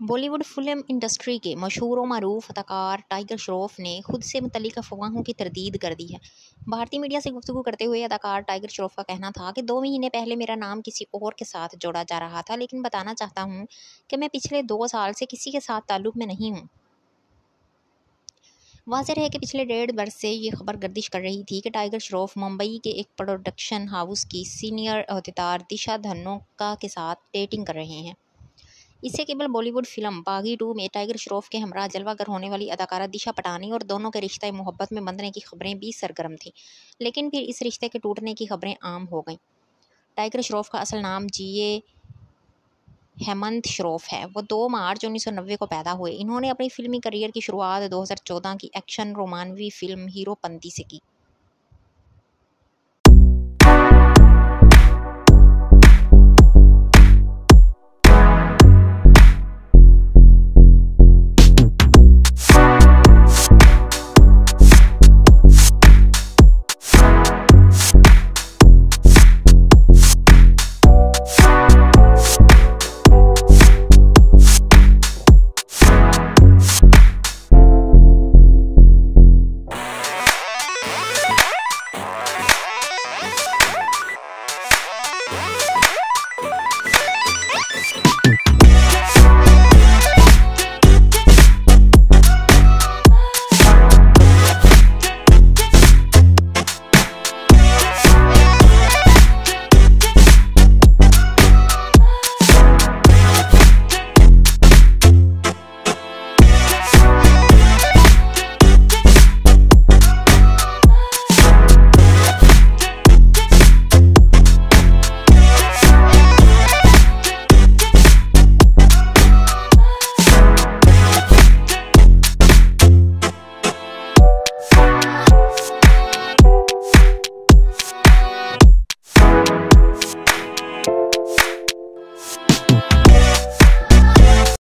Bollywood film industry के मशहूर मरूफ अदाकार टाइगर श्रॉफ ने खुद से मुतलिक अफवाहों की तरदीद कर दी है। भारतीय मीडिया से गुफ्तु करते हुए अदाकार टाइगर श्रॉफ का कहना था कि दो महीने पहले मेरा नाम किसी और के साथ जोड़ा जा रहा था, लेकिन बताना चाहता हूँ कि मैं पिछले दो साल से किसी के साथ ताल्लुक़ में नहीं हूँ। वाजह है कि पिछले डेढ़ वर्ष से ये खबर गर्दिश कर रही थी कि टाइगर श्रॉफ मुंबई के एक प्रोडक्शन हाउस की सीनियर अहदेदार दिशा धनोका के साथ डेटिंग कर रहे हैं। इससे केवल बॉलीवुड फ़िल्म, बागी टू, में टाइगर श्रॉफ के हमरा जलवागर होने वाली अदाकारा दिशा पटानी और दोनों के रिश्ते मोहब्बत में बंधने की खबरें भी सरगर्म थीं। लेकिन फिर इस रिश्ते के टूटने की खबरें आम हो गईं। टाइगर श्रॉफ का असल नाम जीए हेमंत श्रॉफ है। वो दो मार्च 1990 को पैदा हुए। इन्होंने अपनी फिल्मी करियर की शुरुआत 2014 की एक्शन रोमानवी फ़िल्म हीरो हीरोपंती से की।